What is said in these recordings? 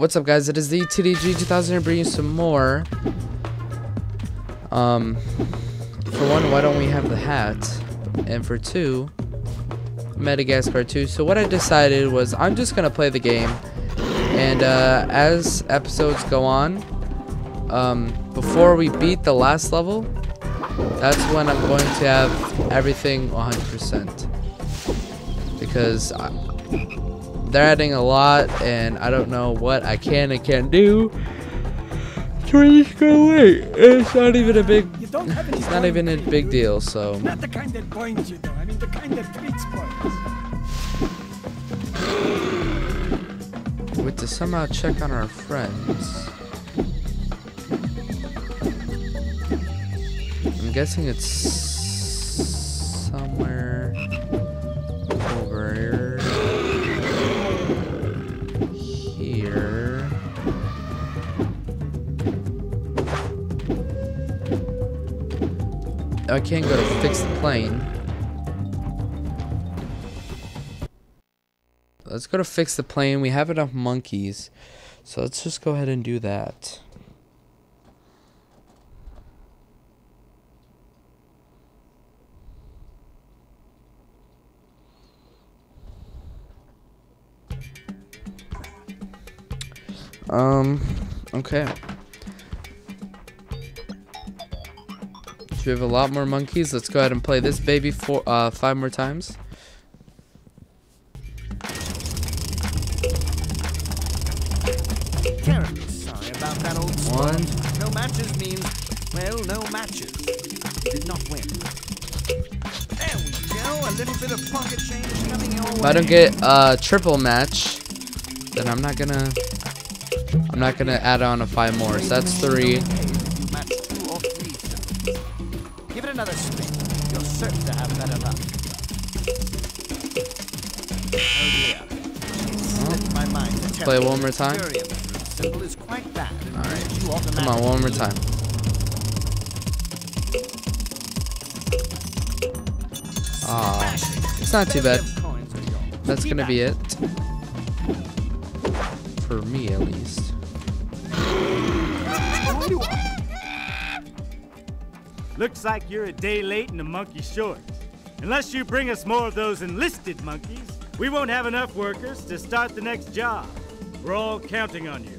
what's up guys? It is the TDG 2000 here bringing you some more. Um, for one, why don't we have the hat? And for two, Madagascar 2. So what I decided was I'm just going to play the game. And uh, as episodes go on, um, before we beat the last level, that's when I'm going to have everything 100%. Because I, they're adding a lot, and I don't know what I can and can't do. So just go wait. It's not even a big. It's not even a big deal. So. Not the kind that binds you, though. I mean, the kind that treats boys. Wait to somehow check on our friends. I'm guessing it's I can't go to fix the plane. Let's go to fix the plane. We have enough monkeys. So let's just go ahead and do that. Um, okay. We have a lot more monkeys? Let's go ahead and play this baby for uh, five more times. Terribly sorry about that old One. No matches means, well, no matches. You did not win. There we go. A little bit of pocket change coming your If I don't get a triple match, then I'm not gonna. I'm not gonna add on a five more. So that's three. Give it another spin. You're certain to have better luck. Oh dear. Slipped my mind. Play it one more time. fury of the fruit is quite bad. All right. Come on, one more time. Ah, it's not too bad. Plenty of coins are yours. That's gonna be it. For me, at least. Looks like you're a day late and a monkey short. Unless you bring us more of those enlisted monkeys, we won't have enough workers to start the next job. We're all counting on you.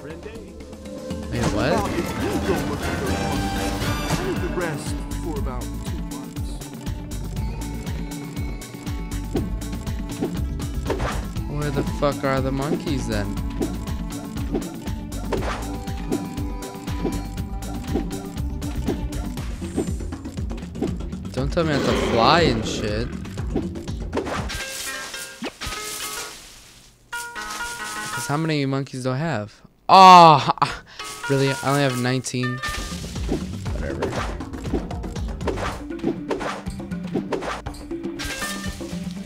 Friend A. Wait, what? I need the rest for about two months. Where the fuck are the monkeys then? Don't tell me I have to fly and shit. Cause how many monkeys do I have? Oh, really? I only have 19. Whatever.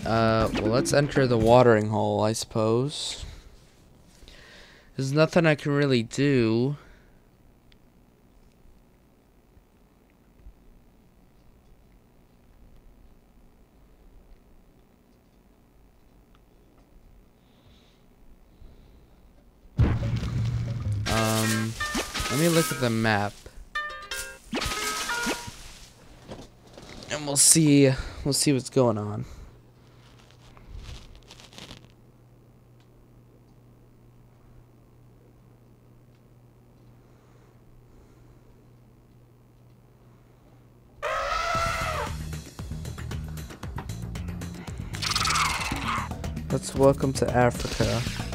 Uh, well, let's enter the watering hole, I suppose. There's nothing I can really do. Me look at the map. And we'll see, we'll see what's going on. Let's welcome to Africa.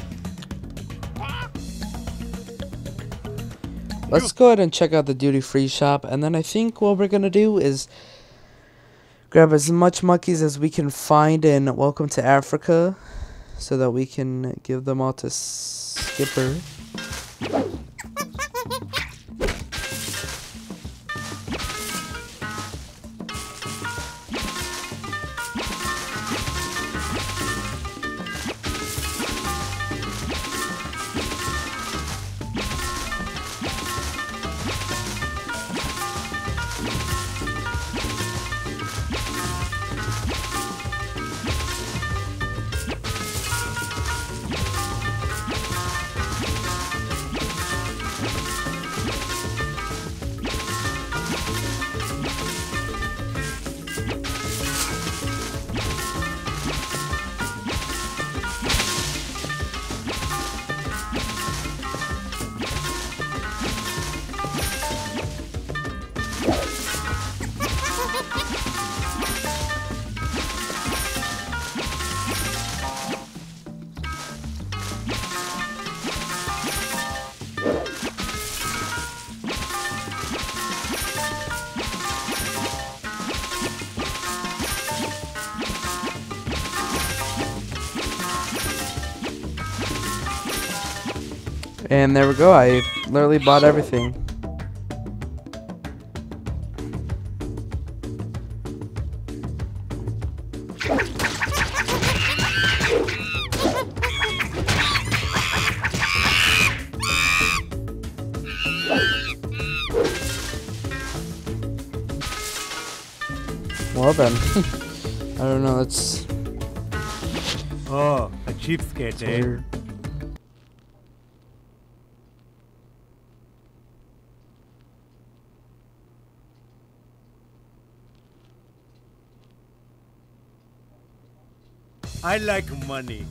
Let's go ahead and check out the duty free shop and then I think what we're gonna do is grab as much monkeys as we can find in Welcome to Africa so that we can give them all to Skipper. And there we go. I literally bought everything. Well then, I don't know. That's Oh, a cheapskate, eh? I like money.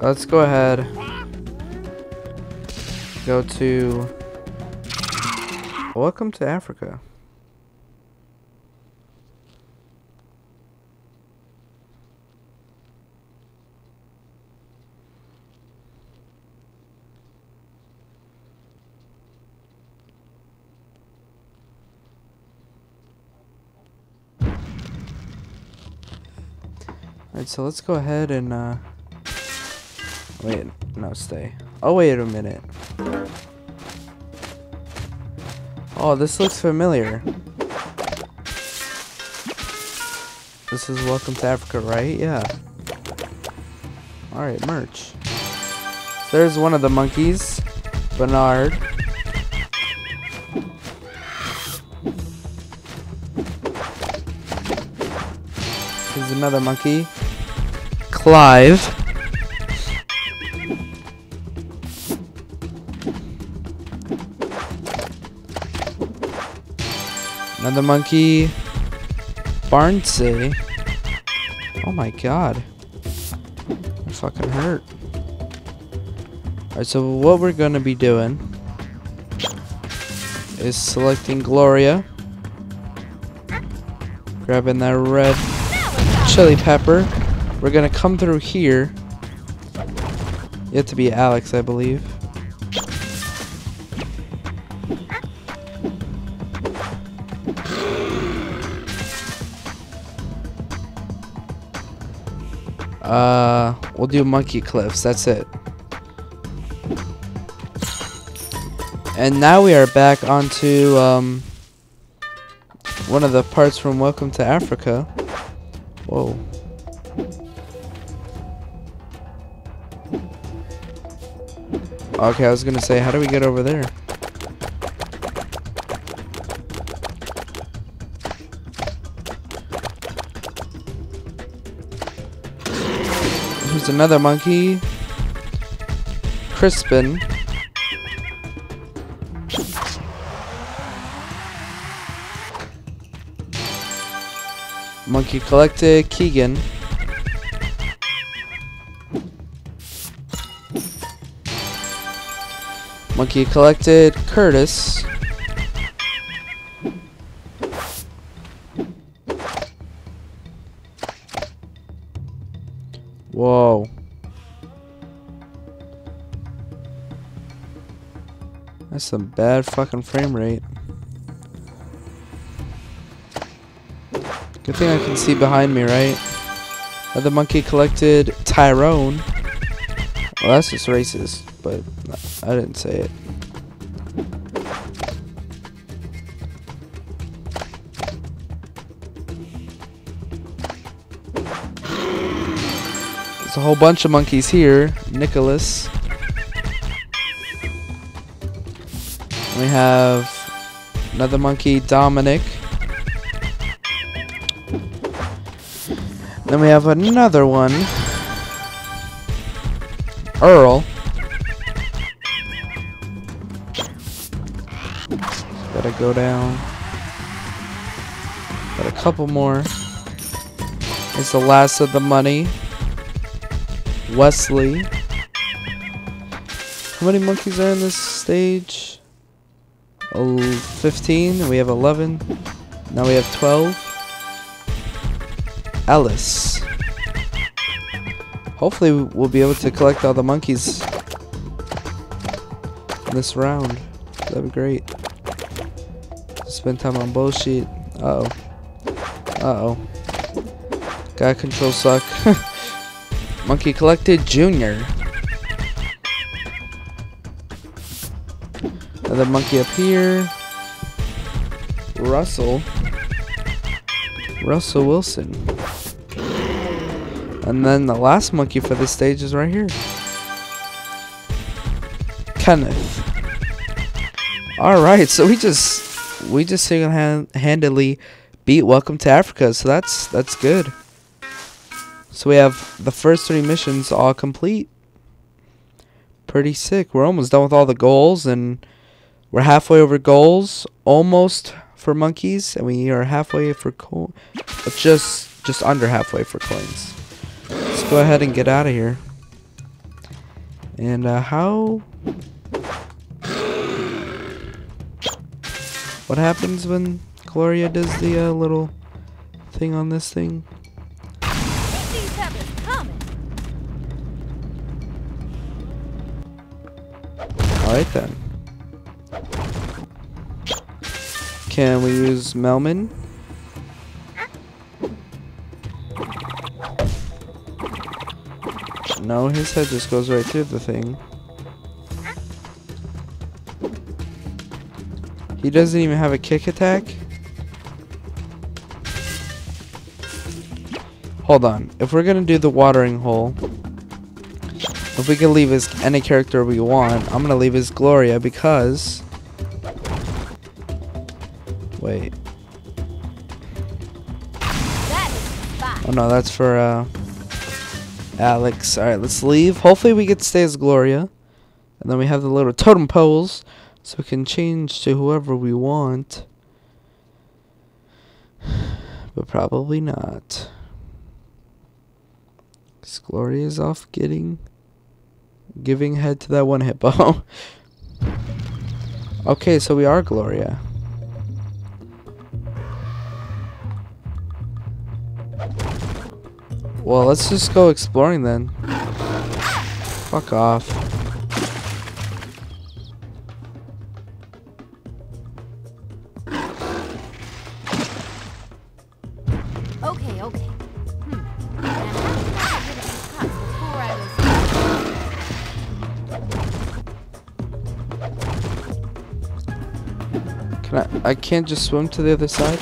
Let's go ahead. Go to. Welcome to Africa. Alright, so let's go ahead and uh Wait, no, stay. Oh, wait a minute. Oh, this looks familiar. This is Welcome to Africa, right? Yeah. Alright, merch. There's one of the monkeys. Bernard. There's another monkey. Clive. Another monkey. Barnsey. Oh my god. That fucking hurt. Alright, so what we're gonna be doing is selecting Gloria. Grabbing that red chili pepper. We're gonna come through here. You have to be Alex, I believe. Uh, we'll do Monkey Cliffs. That's it. And now we are back onto um, one of the parts from Welcome to Africa. Whoa. Okay, I was gonna say, how do we get over there? Here's another monkey. Crispin. Monkey collected. Keegan. Monkey collected. Curtis. Some bad fucking frame rate. Good thing I can see behind me, right? Another monkey collected Tyrone. Well, that's just racist, but I didn't say it. There's a whole bunch of monkeys here. Nicholas. We have another monkey, Dominic. Then we have another one, Earl. Gotta go down. Got a couple more. It's the last of the money. Wesley. How many monkeys are in this stage? Oh, 15. We have 11. Now we have 12. Alice. Hopefully we'll be able to collect all the monkeys this round. That'd be great. Spend time on bullshit. Uh oh. Uh oh. Guy control suck. Monkey collected Junior. Another monkey up here. Russell. Russell Wilson. And then the last monkey for this stage is right here. Kenneth. Alright, so we just we just single-handedly beat Welcome to Africa, so that's that's good. So we have the first three missions all complete. Pretty sick. We're almost done with all the goals and we're halfway over goals, almost for monkeys, and we are halfway for coin. Just just under halfway for coins. Let's go ahead and get out of here. And uh, how? What happens when Gloria does the uh, little thing on this thing? These peppers coming. Alright then. Can we use Melman? No, his head just goes right through the thing. He doesn't even have a kick attack? Hold on. If we're gonna do the watering hole, if we can leave as any character we want, I'm gonna leave as Gloria because... Wait. Oh no, that's for uh, Alex. Alright, let's leave. Hopefully we get to stay as Gloria. And then we have the little totem poles. So we can change to whoever we want. But probably not. Because Gloria is off getting... Giving head to that one hippo. okay, so we are Gloria. Well, let's just go exploring then. Fuck off. Okay, okay. Hmm. Now, how can I get rid of these cops before I was... Can I? I can't just swim to the other side.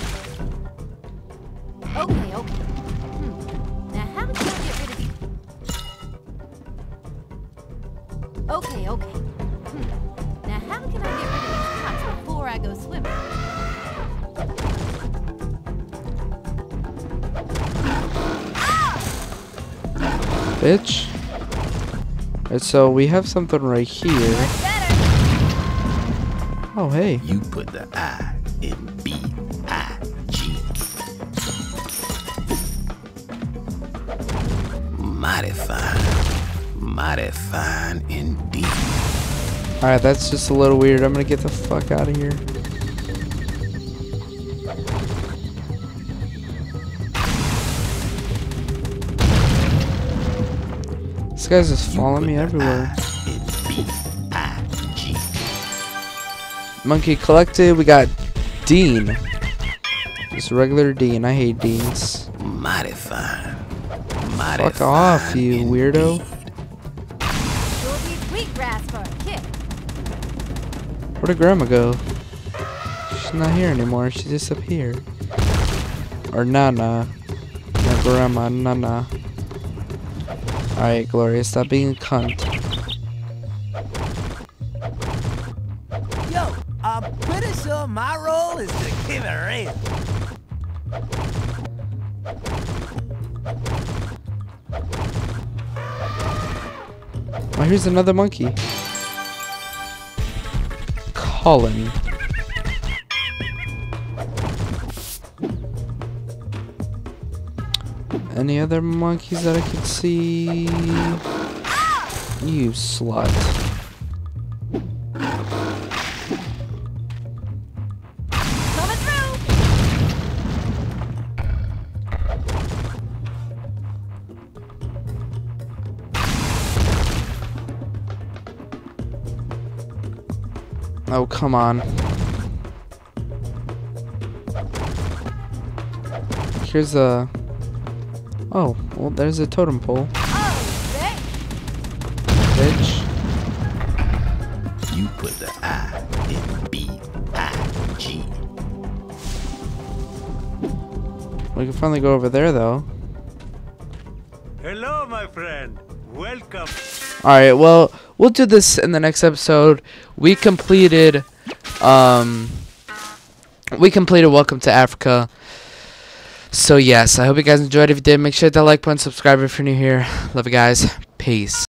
Bitch. Alright, so we have something right here. Oh, hey. You put the I in B I G. Mighty fine. Mighty fine indeed. Alright, that's just a little weird. I'm gonna get the fuck out of here. This guy's just following me everywhere. I in B I G. Monkey collected. We got Dean. Just regular Dean. I hate Deans. Mighty fine. Mighty Fuck off, you indeed. weirdo. Sure beats wheatgrass for a kick. Where'd Grandma go? She's not here anymore. She's just up here. Or Nana. Not Grandma, Nana. Alright, Gloria, stop being a cunt. Yo, I'm pretty sure my role is to keep it real. Oh, here's another monkey. Colin. Any other monkeys that I could see? You slut. Oh, come on. Here's a Oh, well, there's a totem pole. Oh, Bitch. You put the I in B I G. We can finally go over there, though. Hello, my friend. Welcome. Alright, well, we'll do this in the next episode. We completed, um, we completed Welcome to Africa. So, yes, I hope you guys enjoyed. If you did, make sure to like button, subscribe if you're new here. Love you guys. Peace.